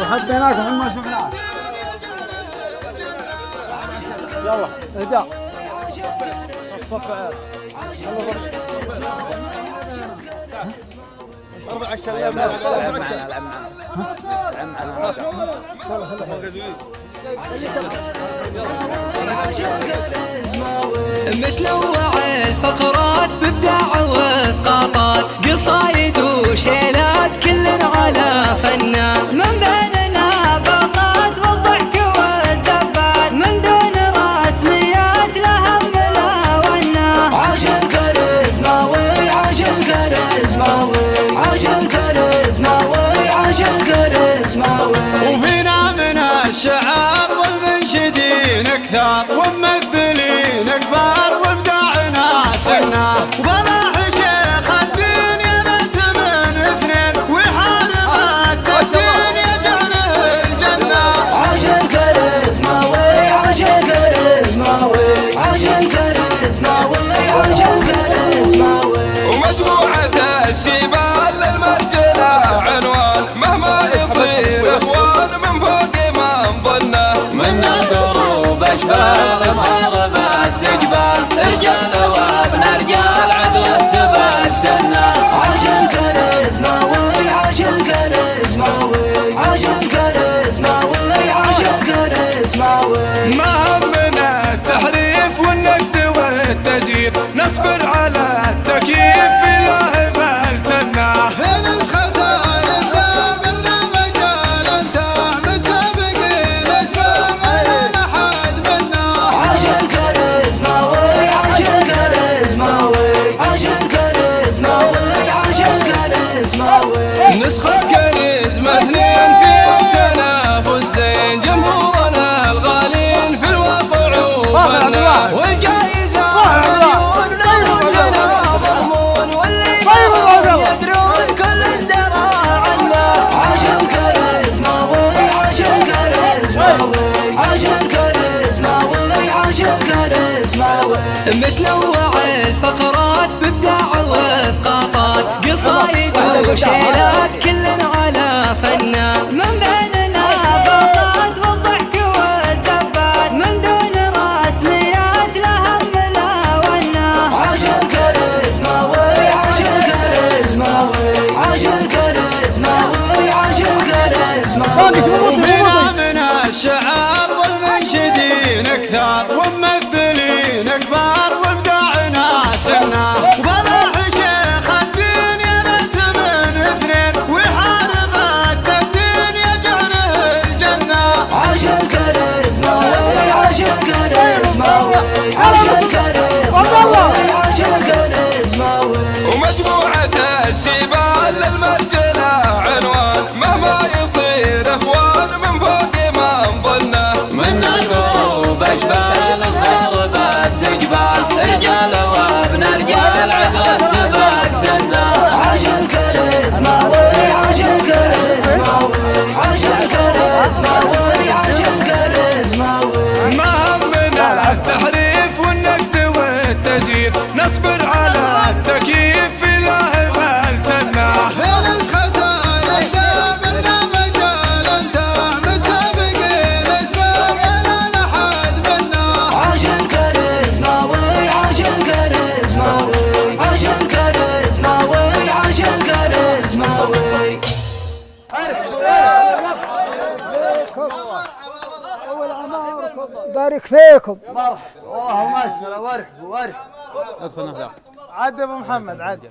وحطيناكم ما شفناك يلا اهدى صف صف عيال أربع عشر أيام متنوع الفقرات بابداع واسقاطات قصايد وفينا من الشعر والمنشدين كثار وممثلين كبار وابداعنا سنا اشبال صغار بس جبال رجال وابن رجال عدل سباق سنة. نسخة كاريزما اثنين في تنافس زين جمهورنا الغالين في الواقع وفنا والجائزة مليون نفوسنا مضمون واللي ما يدرون كل درى عنا. عاش الكاريزماوي عاش الكاريزماوي عاش الكاريزماوي عاش الكاريزماوي متنوع الفقرات وشيلات كل على فنا. من بيننا باصات والضحك والذبات من دون رسميات لها همنا ونا. عاش الكاريزماوي عاش الكاريزماوي عاش الكاريزماوي عاش الكاريزماوي وفينا من الشعر والمنشدين كثار وممثلين بارك فيكم. مرحبا. والله مسألة ورح ورح ادخل عد أبو محمد عد